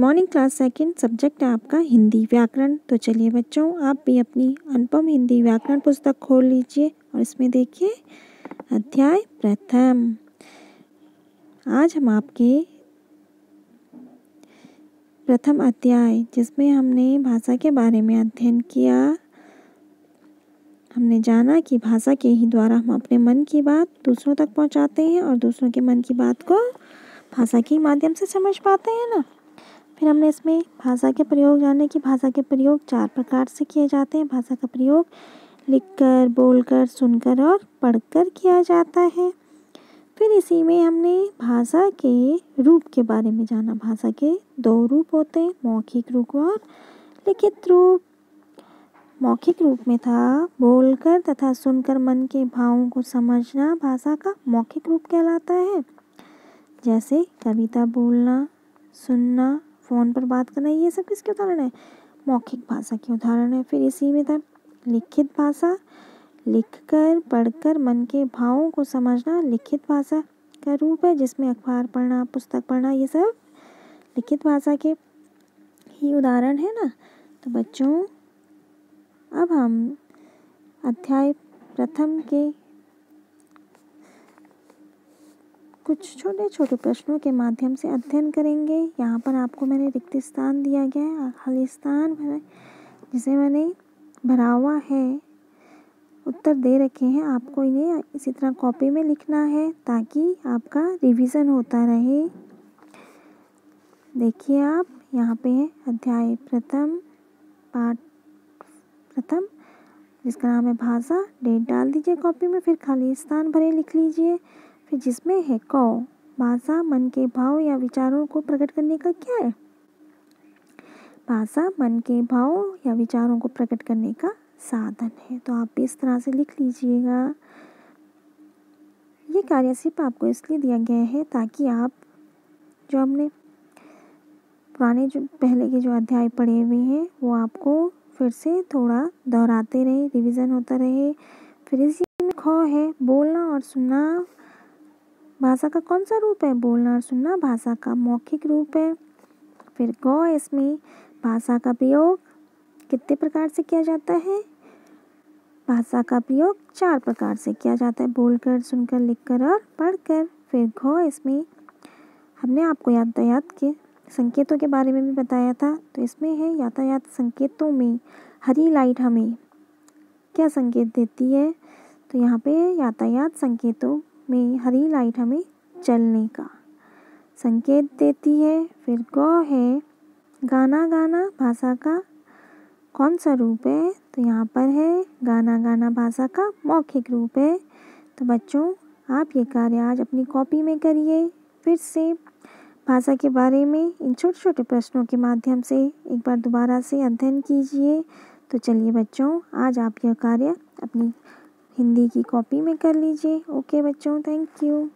Morning class second subject है आपका हिंदी व्याकरण। तो चलिए बच्चों, आप भी अपनी अनुपम हिंदी व्याकरण पुस्तक खोल लीजिए और इसमें देखिए, अध्याय प्रथम। आज हम आपके प्रथम अध्याय, जिसमें हमने भाषा के बारे में अध्ययन किया। हमने जाना कि भाषा के ही द्वारा हम अपने मन की बात दूसरों तक पहुंचाते हैं और दूसरों के मन की बात को भाषा के माध्यम से समझ पाते हैं ना। फिर हमने इसमें भाषा के प्रयोग जाने की भाषा के प्रयोग चार प्रकार से किए जाते हैं। भाषा का प्रयोग लिखकर, बोलकर, सुनकर और पढ़कर किया जाता है। फिर इसी में हमने भाषा के रूप के बारे में जाना। भाषा के दो रूप होते हैं, मौखिक रूप और लिखित रूप। मौखिक रूप में था बोलकर तथा सुनकर मन के भावों को समझना भाषा का मौखिक रूप कहलाता है। जैसे कविता बोलना, सुनना फ़ोन पर बात करना, ये सब किसके उदाहरण है? मौखिक भाषा के उदाहरण है। फिर इसी में था, लिखित भाषा, लिखकर पढ़कर मन के भावों को समझना, लिखित भाषा का रूप है, जिसमें अखबार पढ़ना, पुस्तक पढ़ना, ये सब लिखित भाषा के ही उदाहरण है ना। तो बच्चों, अब हम अध्याय प्रथम के कुछ छोटे छोटे प्रश्नों के माध्यम से अध्ययन करेंगे। यहाँ पर आपको मैंने रिक्त स्थान दिया गया है, खाली स्थान जिसे मैंने भरा हुआ है, उत्तर दे रखे हैं। आपको इन्हें इसी तरह कॉपी में लिखना है ताकि आपका रिवीजन होता रहे। देखिए आप, यहाँ पे है अध्याय प्रथम, पाठ प्रथम, जिसका नाम है भाषा। डेट डाल दीजिए कॉपी में, फिर खाली स्थान भरे लिख लीजिए। फिर जिसमें है कौ भाषा मन के भाव या विचारों को प्रकट करने का क्या है? भाषा मन के भाव या विचारों को प्रकट करने का साधन है। तो आप भी इस तरह से लिख लीजिएगा। ये कार्य सिर्फ़ आपको इसलिए दिया गया है ताकि आप जो हमने पुराने जो, पहले के जो अध्याय पढ़े हुए हैं, वो आपको फिर से थोड़ा दोहराते रहे, रिवीजन होता रहे। फिर इसी में खो है, बोलना और सुनना भाषा का कौन सा रूप है? बोलना और सुनना भाषा का मौखिक रूप है। फिर गौ इसमें भाषा का प्रयोग कितने प्रकार से किया जाता है? भाषा का प्रयोग चार प्रकार से किया जाता है। बोलकर, सुनकर, लिखकर और पढ़कर। फिर घो इसमें हमने आपको यातायात के संकेतों के बारे में भी बताया था। तो इसमें है यातायात संकेतों में, हरी लाइट हमें क्या संकेत देती है? तो यहाँ पे यातायात संकेतों में हरी लाइट हमें चलने का संकेत देती है। फिर गौ है। गाना गाना भाषा का कौन सा रूप है? तो यहाँ पर है। गाना गाना भाषा का मौखिक रूप है। तो बच्चों, आप ये कार्य आज अपनी कॉपी में करिए। फिर से भाषा के बारे में इन छोटे छोटे प्रश्नों के माध्यम से एक बार दोबारा से अध्ययन कीजिए। तो चलिए बच्चों, आज आप यह कार्य अपनी हिंदी की कॉपी में कर लीजिए। ओके बच्चों थैंक यू